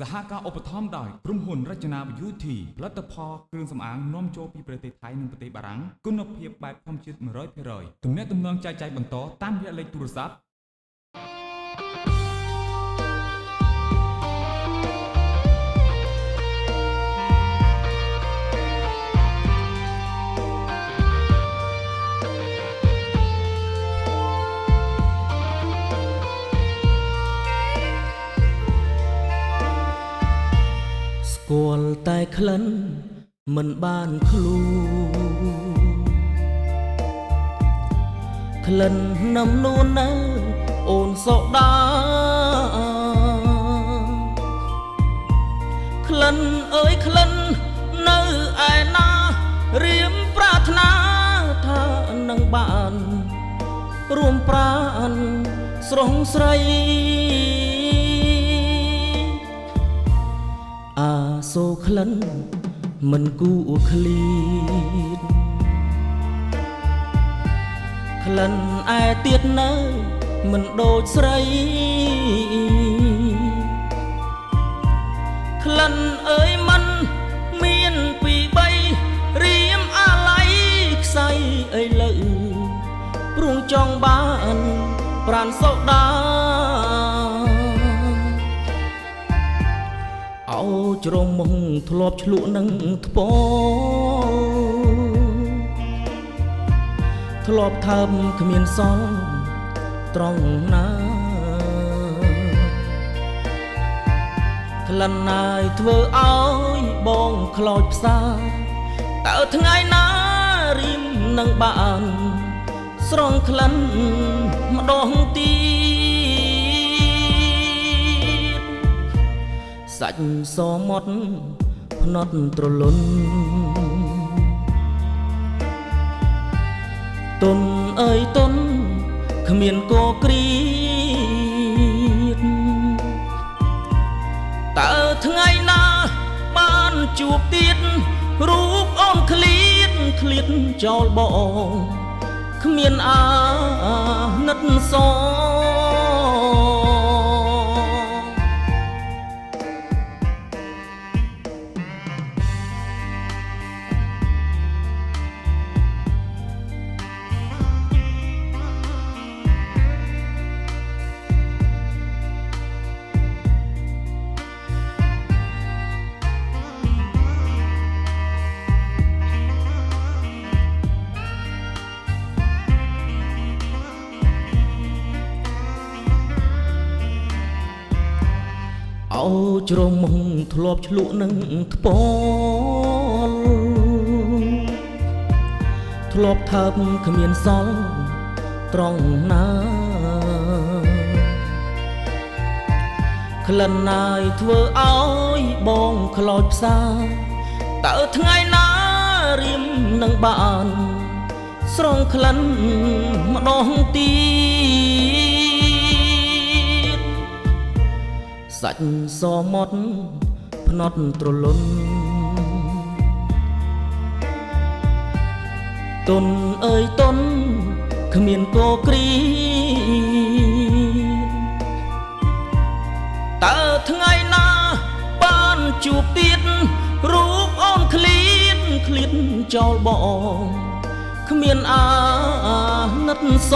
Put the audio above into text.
សហការឧបត្ថម្ភដោយក្រុមហ៊ុនរចនា UT ផលិតផលគ្រឿងសម្អាងនាំចូលពីប្រទេសថៃនិងប្រទេសបារាំងគុណភាពបែបធម្មជាតិ100%ទំនាក់ទំនងចែកចាយបន្តតាមរយៈលេខទូរស័ព្ទ គាល់តែក្លិនមិនបានខ្លួនក្លិននឹមនួននៅអូនសុដាក្លិនអើយក្លិននៅឯណារៀមប្រាថ្នាថានឹងបាន រួមប្រានស្រងស្រី សូក្លិនមិនគូឃ្លៀតក្លិនឯទៀតនៅមិនដូចស្រីក្លិនអើយមិនមានពីបីរៀមអាឡ័យខ្សែអីលើព្រួងចង់បានប្រានសោដា ជ្រងមុងធ្លាប់ឆ្លក់នឹងថ្ពធ្លាប់ថើបគ្មានសល់ត្រង់ណាក្លិនណាយធ្វើឲ្យបងខ្លោចផ្សាតើថ្ងៃណារៀមនឹងបានស្រងក្លិនម្ដងទៀ សាច់សមុតភ្នត់ត្រលុនទុនអើយទុនគ្មានកក្រៀតតើថ្ងៃណាបានជួបទៀតរូបអូនឃ្លៀតឃ្លៀតចោលបងគ្មានអាណិតស អោជ្រមុងធ្លាប់ឆ្លក់នឹងថ្ពល់ធ្លាប់ថើបគ្មានសល់ត្រង់ណាក្លិនណាយធ្វើឲ្យបងខ្លោចផ្សាតើថ្ងៃណារៀមនឹងបានស្រងក្លិនម្ដងទៀត សាច់សមុតភ្នត់ត្រលុនទុនអើយទុនគ្មានកក្រៀតើថ្ងៃណាបានជួបទៀតរូបអូនឃ្លៀតឃ្លៀតចោលបងគ្មានអាណិតស